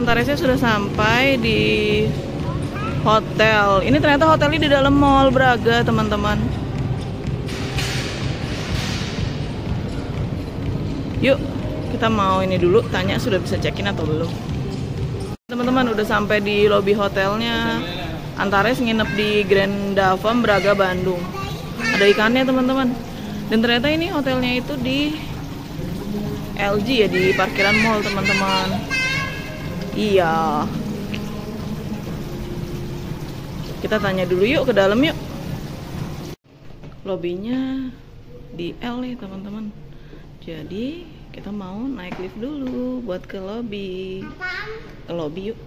Antaresnya sudah sampai di hotel. Ini ternyata hotelnya di dalam mall Braga, teman-teman. Yuk, kita mau ini dulu tanya sudah bisa check-in atau belum. Teman-teman udah sampai di lobi hotelnya. Antares nginep di Grand Davam Braga Bandung. Ada ikannya, teman-teman. Dan ternyata ini hotelnya itu di LG ya di parkiran mall, teman-teman. Iya. Kita tanya dulu yuk ke dalam yuk. Lobinya di L nih teman-teman. Jadi kita mau naik lift dulu buat ke lobby. Ke lobby yuk.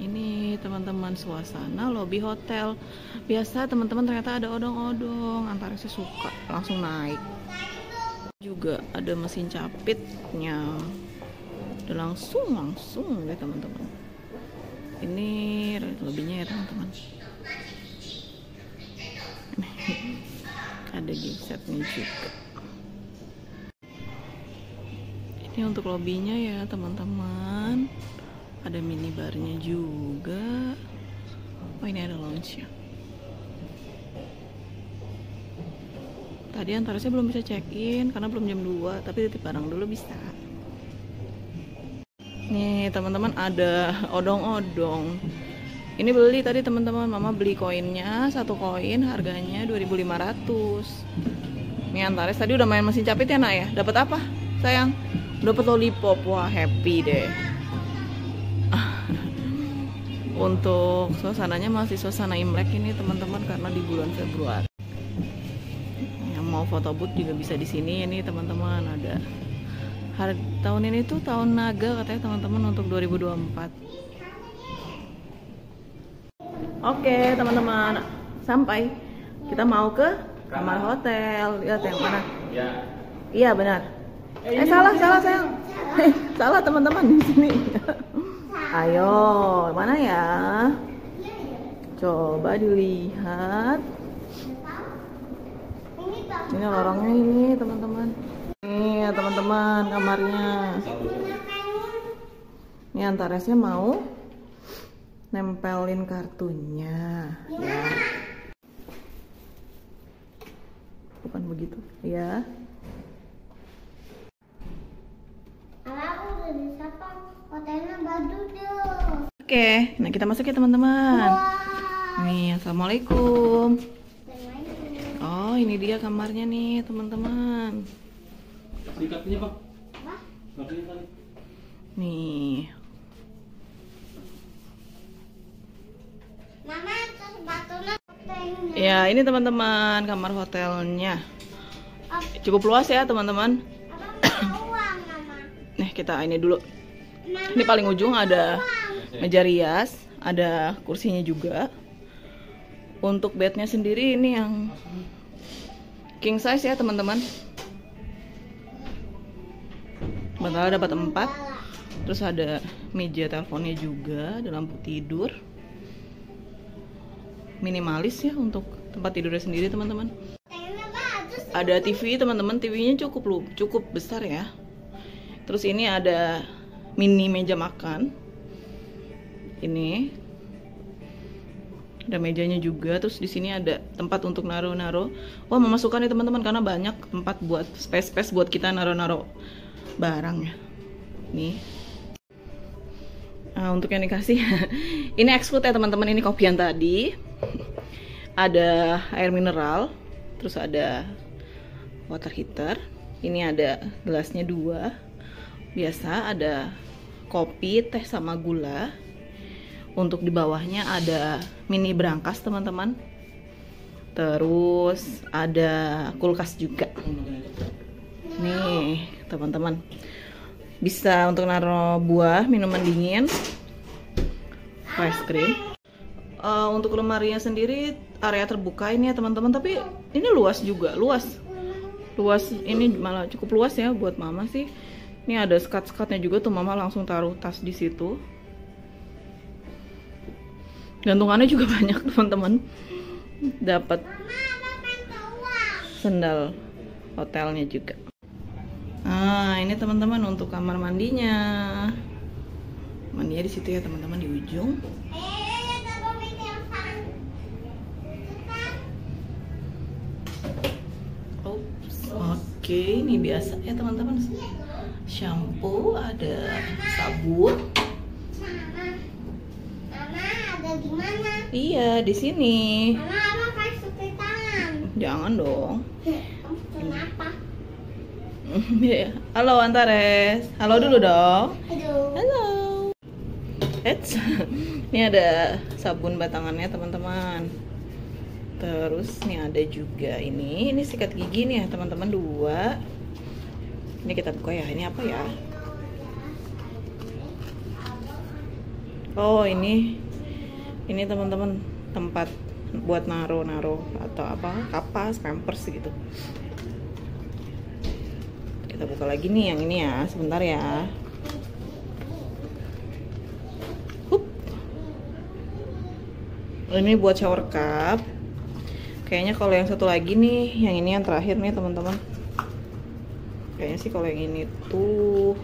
Ini teman-teman suasana lobby hotel. Biasa teman-teman ternyata ada odong-odong. Antara saya suka langsung naik. Juga ada mesin capitnya. Udah langsung langsung deh teman-teman. Ini lebihnya ya teman-teman. ada gift juga. Ini untuk lobbynya ya teman-teman. Ada minibarnya juga. Oh ini ada lounge-nya. Tadi antara saya belum bisa check-in karena belum jam 2, tapi titip barang dulu bisa. Nih teman-teman ada odong-odong. Ini beli tadi teman-teman, mama beli koinnya satu koin harganya 2.500. Nih Antares tadi udah main mesin capit ya nak ya? Dapat apa sayang? Dapat lollipop, wah happy deh. Untuk suasananya masih suasana Imlek ini teman-teman karena di bulan Februari. Yang mau foto booth juga bisa di sini ini teman-teman ada hari tahun ini tuh tahun naga katanya teman-teman untuk 2024 oke teman-teman. Sampai kita mau ke kamar hotel. Lihat yang mana? Ya. iya benar. Eh salah salah sayang Eh, salah teman-teman di sini. Ayo mana ya? Coba dilihat. Ini lorongnya ini teman-teman Ya teman-teman kamarnya. Ini antaresnya mau nempelin kartunya. Ya. Bukan begitu, ya. Oke, nah kita masuk ya teman-teman. Nih, assalamualaikum. Oh, ini dia kamarnya nih teman-teman. Sikatnya bang. Nih, Mama itu sepatunya hotelnya. ya ini teman-teman kamar hotelnya. Cukup luas ya teman-teman. mau uang mama? Nih kita ini dulu. Ini paling ujung ada meja rias, ada kursinya juga. Untuk bednya sendiri ini yang king size ya teman-teman. Bentar dapat 4 Terus ada meja teleponnya juga, ada lampu tidur. Minimalis ya untuk tempat tidurnya sendiri teman-teman. Ada TV teman-teman, TV-nya cukup cukup besar ya. Terus ini ada mini meja makan. Ini ada mejanya juga. Terus di sini ada tempat untuk naro-naro. Wah, mama suka nih teman-teman karena banyak tempat buat space-space buat kita naro-naro barang ya. Nih. Nah, untuk yang dikasih ini exfood ya teman-teman. Ini kopian tadi. Ada air mineral terus ada water heater. Ini ada gelasnya dua. Biasa ada kopi teh sama gula. Untuk di bawahnya ada mini berangkas teman-teman. Terus ada kulkas juga. Nih teman-teman. Bisa untuk naruh buah minuman dingin ice cream Eh, untuk lemarinya sendiri area terbuka ini ya teman-teman. Tapi ini luas juga luas. Luas ini malah cukup luas ya buat mama sih. Ini ada skat-skatnya juga tuh mama langsung taruh tas di situ. Gantungannya juga banyak teman-teman. Dapat sendal hotelnya juga nah ini teman-teman untuk kamar mandinya mandi ayahnya di situ ya teman-teman di ujung. Oops. oke ini biasa ya teman-teman shampoo ada sabun Mama, Mama ada di mana? iya di sini Mama, apa pakai cuci tangan? jangan dong Kenapa? Iya. halo Antares halo dulu dong. Halo. Eits. ini ada sabun batangannya teman-teman. Terus nih ada juga ini. Ini sikat gigi nih ya teman-teman. Dua. Ini kita buka ya. Ini apa ya? Oh ini. Ini teman-teman tempat buat naro-naro atau apa? Kapas pampers gitu kita buka lagi nih yang ini ya sebentar ya. Hup. ini buat shower cup. Kayaknya kalau yang satu lagi nih yang ini yang terakhir nih teman-teman. Kayaknya sih kalau yang ini tuh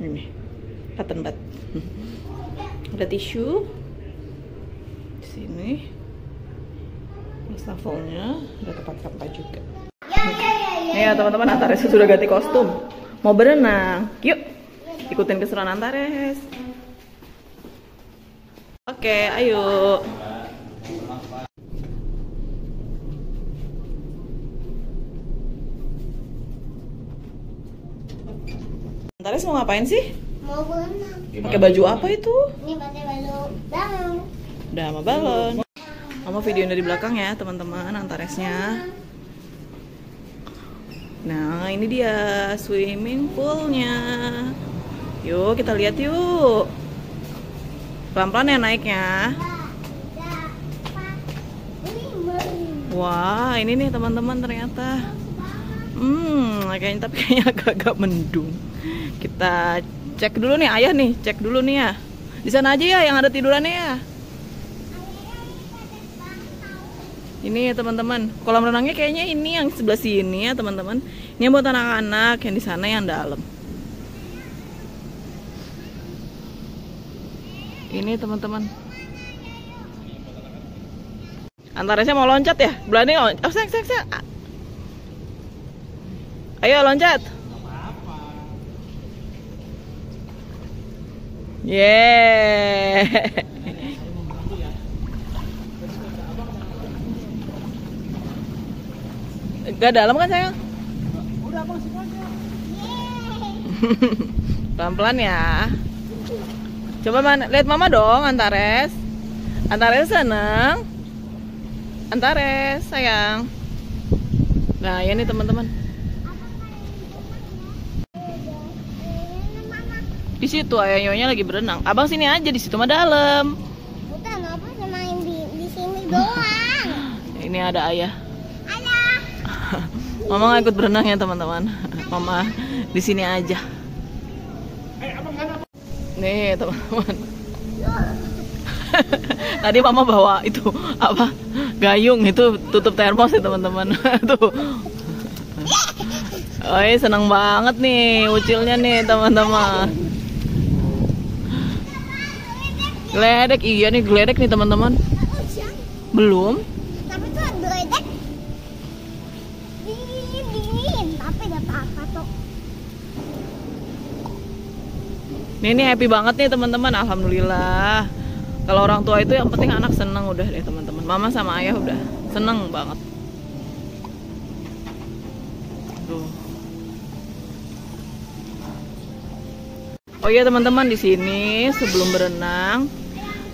ini cotton bud ada tisu di sini. Wastafelnya ada tempat sampah juga. Ya, ya, ya, ya. ya teman-teman Antares sudah ganti kostum mau berenang yuk ikutin keseruan Antares oke ayo Antares mau ngapain sih? Mau berenang. Pakai baju apa itu? Ini pakai baju dalam. Udah sama balon. Mama videoin dari belakang ya teman-teman Antaresnya. Nah ini dia swimming poolnya. Yuk kita lihat yuk. Pelan-pelan ya naiknya. Wah ini nih teman-teman ternyata. Hmm kayaknya tapi kayaknya agak-agak mendung. Kita cek dulu nih ayah nih cek dulu nih ya. Di sana aja ya yang ada tidurannya ya. Ini ya teman-teman, kolam renangnya kayaknya ini yang sebelah sini ya teman-teman. Ini yang buat anak-anak, yang di sana yang dalam. Ini teman-teman. Antaresnya mau loncat ya? Berani? Oh, sayang, sayang, sayang. Ah. Ayo loncat. Yeah. Gak dalam kan sayang? Pelan-pelan ya. Coba mana? Lihat mama dong, Antares. Antares seneng. Antares, sayang. Nah, ya nih teman-teman. Di situ ayah nyonya lagi berenang. Abang sini aja di situ mah dalam. Bukan apa main di di sini doang. Ini ada. Ayah. Mama nggak ikut berenang ya teman-teman. Mama di sini aja. Nih teman-teman. Tadi mama bawa itu apa gayung itu tutup termos ya teman-teman. Tuh. Oh senang banget nih ucilnya nih teman-teman. Geledek iya nih geledek nih teman-teman. Belum. Tapi tuh geledek dingin dingin. Tapi gak apa-apa tuh. Nih ini happy banget nih teman-teman, alhamdulillah. Kalau orang tua itu yang penting anak seneng udah deh teman-teman. Mama sama ayah udah seneng banget. Tuh. Oh iya teman-teman di sini sebelum berenang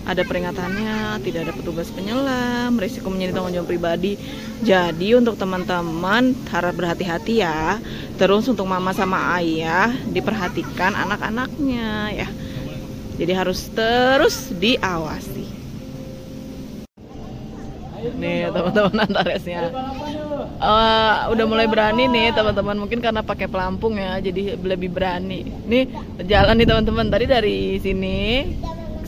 ada peringatannya, tidak ada petugas penyelam, risiko menjadi tanggung jawab pribadi. Jadi untuk teman-teman harap berhati-hati ya. Terus untuk mama sama ayah diperhatikan anak-anaknya ya. Jadi harus terus diawasi. Nih teman-teman Antaresnya. Eh, udah mulai berani nih teman-teman mungkin karena pakai pelampung ya jadi lebih berani nih jalan nih teman-teman tadi dari sini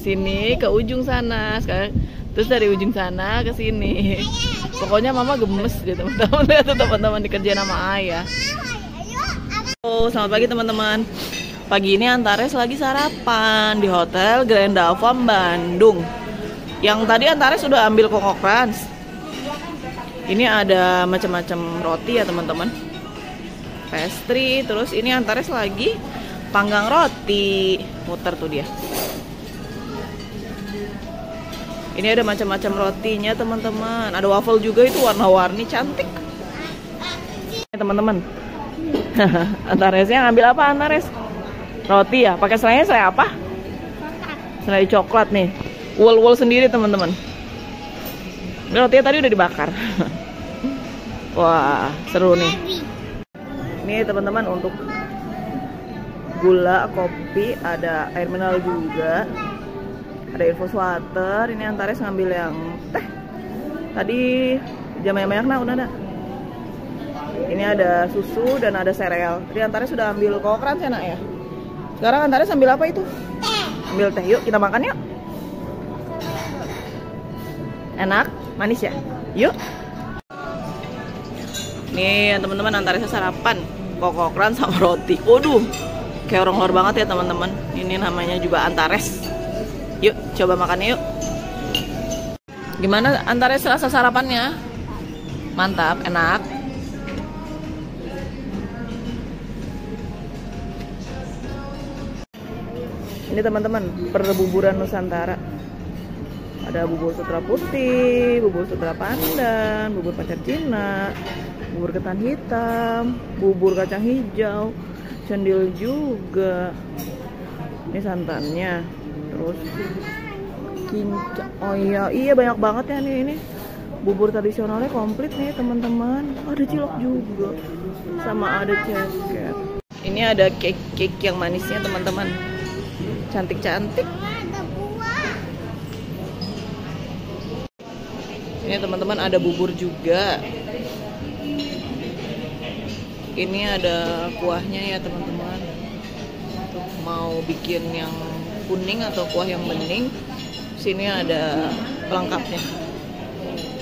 sini ke ujung sana sekarang terus dari ujung sana ke sini pokoknya mama gemes gitu teman-teman lihat teman-teman dikerjain sama ayah Oh, selamat pagi teman-teman. Pagi ini Antares lagi sarapan di Hotel Grand Alfam Bandung. Yang tadi Antares sudah ambil koko crunch. Ini ada macam-macam roti ya teman-teman. Pastry, terus ini Antares lagi panggang roti. Muter tuh dia. Ini ada macam-macam rotinya teman-teman. Ada waffle juga itu warna-warni cantik. Teman-teman. Antaresnya ngambil apa Antares? Roti ya, pakai selainya selai apa? Selai coklat nih. Wool-wool sendiri teman-teman. Rotinya tadi udah dibakar. Wah, seru nih. Ini teman-teman untuk gula, kopi, ada air mineral juga. Ada infus water. Ini Antares ngambil yang teh. Tadi jam yang banyak nah udah ada. Ini ada susu dan ada sereal. Tadi Antares sudah ambil kokran nak ya? Sekarang Antares ambil apa itu? Ambil teh. Yuk kita makan yuk. Enak, manis ya. Yuk. Nih teman-teman Antares sarapan kokokran sama roti. Waduh, kayak orang luar banget ya teman-teman. Ini namanya juga Antares. Coba makan yuk. Gimana Antares rasa sarapannya? Mantap, enak. Ini teman-teman, perbuburan Nusantara. Ada bubur sutra putih, bubur sutra pandan, bubur pacar Cina, bubur ketan hitam, bubur kacang hijau, cendil juga. Ini santannya. Terus kinca. Oh iya, iya banyak banget ya nih ini. Bubur tradisionalnya komplit nih teman-teman. Ada cilok juga. Sama ada ceket. Ini ada cake-cake yang manisnya teman-teman. Cantik-cantik. Ini teman-teman ada bubur juga. Ini ada kuahnya ya teman-teman. Untuk mau bikin yang kuning atau kuah yang bening, sini ada pelengkapnya.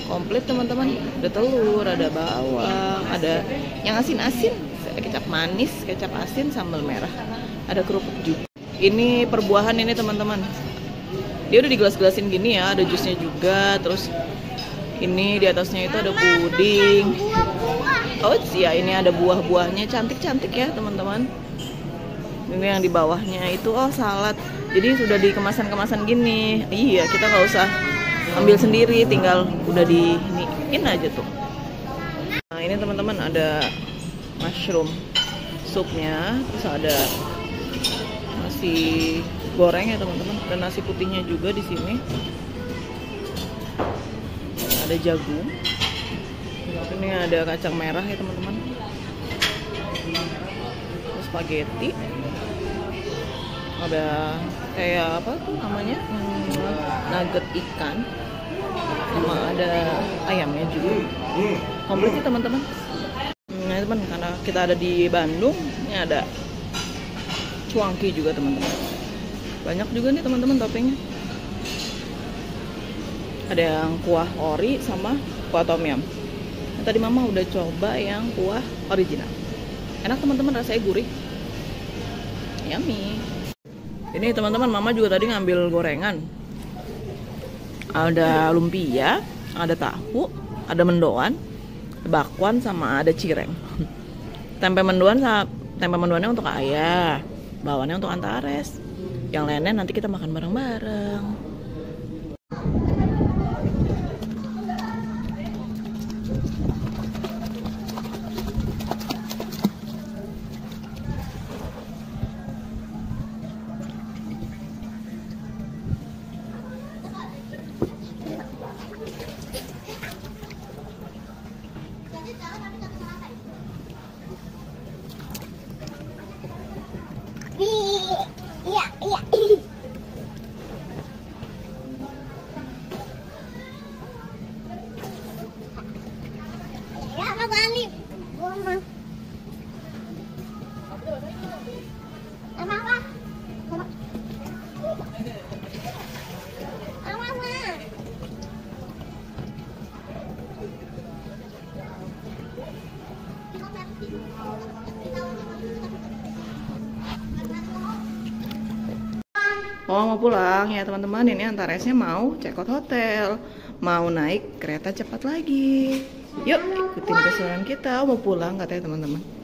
Komplit teman-teman. Ada telur, ada bawang, ada yang asin-asin, kecap manis, kecap asin, sambal merah. Ada kerupuk juga. Ini perbuahan ini teman-teman. Dia udah digelas-gelasin gini ya, ada jusnya juga, terus ini di atasnya itu ada puding. Oh iya ini ada buah-buahnya cantik-cantik ya teman-teman. Ini yang di bawahnya itu oh salad. Jadi sudah di kemasan-kemasan gini. Iya kita nggak usah ambil sendiri, tinggal udah di iniin aja tuh. Nah ini teman-teman ada mushroom supnya, terus ada nasi goreng ya teman-teman, dan nasi putihnya juga di sini. Ada jagung. Ini ada kacang merah ya teman-teman. Spaghetti. Ada kayak apa tuh namanya? Hmm, nugget ikan. Sama ada ayamnya juga. Komplit sih teman-teman. Nah teman karena kita ada di Bandung, ini ada cuangki juga teman-teman. Banyak juga nih teman-teman toppingnya. Ada yang kuah ori sama kuah tom yum. Nah, tadi mama udah coba yang kuah original. Enak teman-teman rasanya gurih. Yummy. Ini teman-teman mama juga tadi ngambil gorengan. Ada lumpia, ada tahu, ada mendoan, bakwan sama ada cireng. Tempe mendoan sama tempe mendoannya untuk ayah, bawannya untuk Antares. Yang lainnya nanti kita makan bareng-bareng. Iya, iya. Oh mau pulang. Ya teman-teman ini antar esnya mau check out hotel. Mau naik kereta cepat lagi. Yuk ikutin keseruan kita. Oh, Mau pulang katanya teman-teman